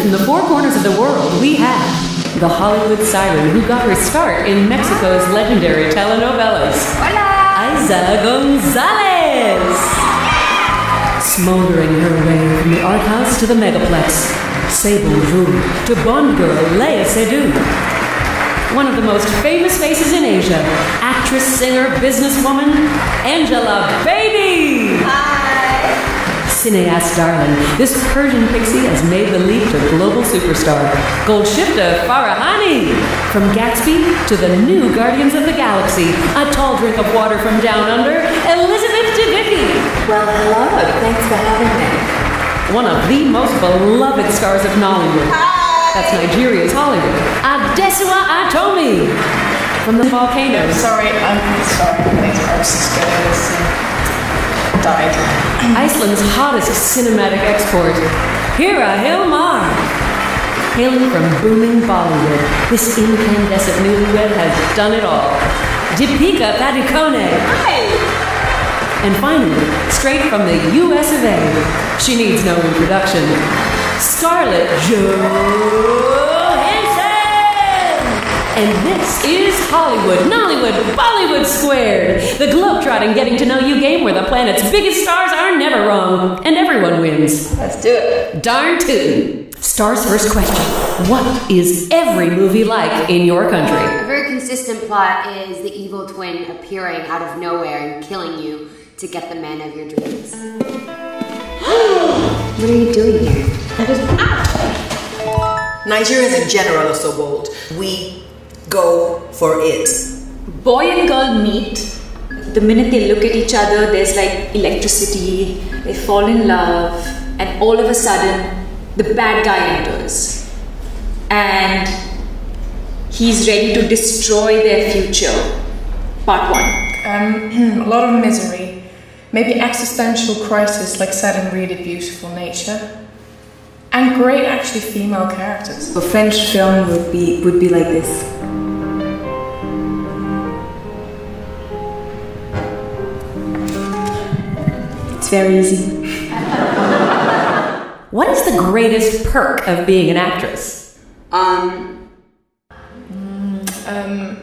from the four corners of the world, we have the Hollywood siren who got her start in Mexico's legendary telenovelas. Hola! Eiza Gonzalez! Smoldering her way from the art house to the megaplex, Sable Vu to Bond girl Léa Seydoux. One of the most famous faces in Asia, actress, singer, businesswoman, Angelababy! Cineast darling, this Persian pixie has made the leap to global superstar. Golshifteh Farahani! From Gatsby to the new Guardians of the Galaxy, a tall drink of water from down under, Elizabeth Debicki! Well, hello. Thanks for having me. One of the most beloved stars of Nollywood. That's Nigeria's Hollywood. Adesua Etomi! From the volcano. Sorry, I'm sorry. I need to this. Died. Iceland's hottest cinematic export, Hera Hilmar. Hailing from booming Bollywood, this incandescent newlywed has done it all. Deepika Padukone. Hi. And finally, straight from the US of A, she needs no introduction, Scarlett Johansson! And this is Hollywood, Nollywood, Bollywood Squared, the globetrotting getting to know you game where the planet's biggest stars are never wrong, and everyone wins. Let's do it. Darn tootin'. Star's first question What is every movie like in your country? A very consistent plot is the evil twin appearing out of nowhere and killing you to get the man of your dreams. what are you doing here? Ah! Nigerians in general are so bold. We go for it. boy and girl meet the minute they look at each other there's like electricity they fall in love and all of a sudden the bad guy enters and he's ready to destroy their future part one Um, a lot of misery. Maybe existential crisis, like said in Really Beautiful Nature. And great, actually, female characters. A French film would be would be like this. It's very easy. What is the greatest perk of being an actress? Um, Um,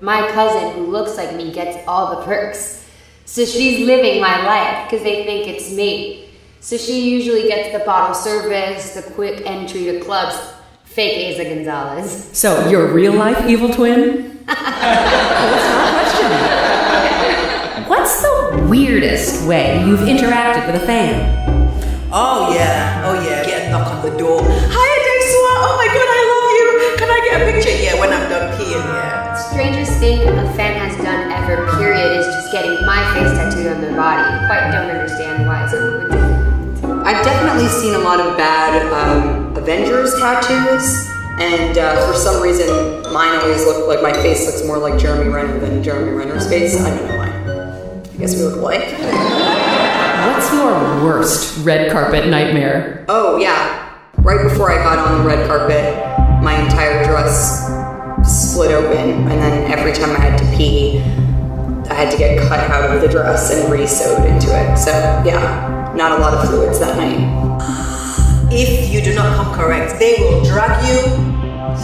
my cousin who looks like me gets all the perks. So she's living my life because they think it's me. So she usually gets the bottle service, the quick entry to clubs, fake Eiza Gonzalez. So, your real life evil twin? What's our question? What's the weirdest way you've interacted with a fan? Oh yeah, oh yeah. Get a knock on the door. Hi Adesua. Oh my god, I love you. Can I get a picture? Yeah, when I'm done peeing. Yeah. Strangest thing a fan has done ever, period, is just getting my face tattooed on their body. Quite don't understand why someone would do that. I've definitely seen a lot of bad um, Avengers tattoos, and uh, for some reason, mine always look like my face looks more like Jeremy Renner than Jeremy Renner's face. I don't know why. I guess we look alike. What's your worst red carpet nightmare? Oh yeah, right before I got on the red carpet, my entire dress split open, and then every time I had to pee, I had to get cut out of the dress and re-sewed into it. So yeah, not a lot of fluids that night. If you do not come correct, they will drag you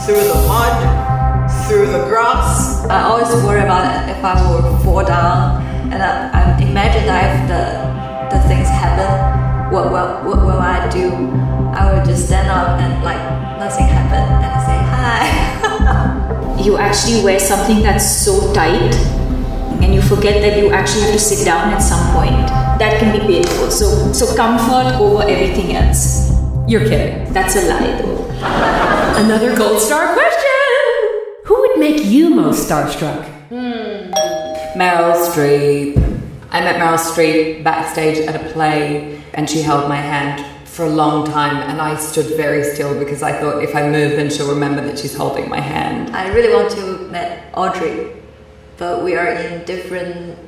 through the mud, through the grass. I always worry about if I will fall down, and I, I imagine that if the the things happen, what what what will I do? I will just stand up and like nothing happened and say hi. you actually wear something that's so tight and you forget that you actually have to sit down at some point that can be painful so so comfort over everything else You're kidding. that's a lie though Another gold star question! Who would make you most starstruck? Meryl Streep. I met Meryl Streep backstage at a play and she held my hand for a long time and I stood very still because I thought if I move then she'll remember that she's holding my hand. I really want to meet Audrey, but we are in different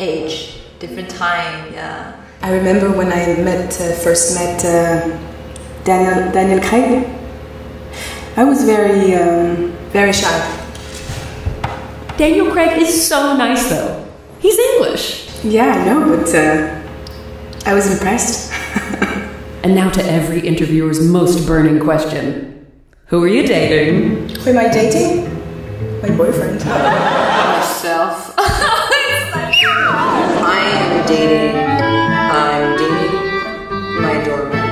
age, different time. Yeah. I remember when I met uh, first met uh, Daniel Daniel Craig. I was very um, very shy. Daniel Craig is so nice, though. He's English. Yeah, I know, but uh, I was impressed. And now to every interviewer's most burning question Who are you dating? Who am I dating? My boyfriend. Myself. I am dating. I'm dating my doorman.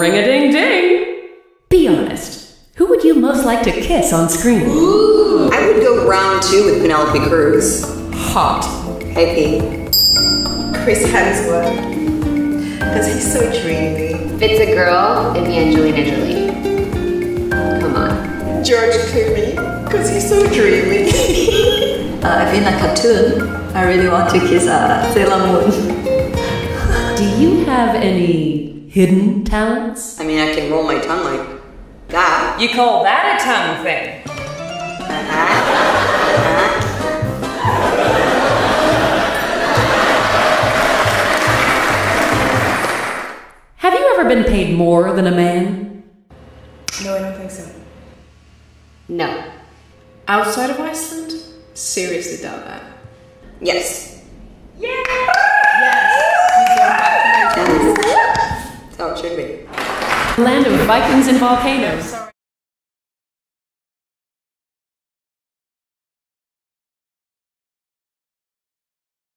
Ring a ding ding! Like to kiss on screen? I would go round two with Penelope Cruz. Hot. Hey, Pete. Chris Hemsworth. Because he's so dreamy. If it's a girl, it'd be Angelina Jolie. Come on. George Clooney. Because he's so dreamy. Uh, if in a cartoon, I really want to kiss uh, Sailor Moon. Do you have any hidden talents? I mean, I can roll my tongue like that. You call that a tongue thing? Uh-huh. Have you ever been paid more than a man? No, I don't think so. No. Outside of Iceland? Seriously doubt that. Yes. Yes! That's how oh, it should be. Land of Vikings and volcanoes.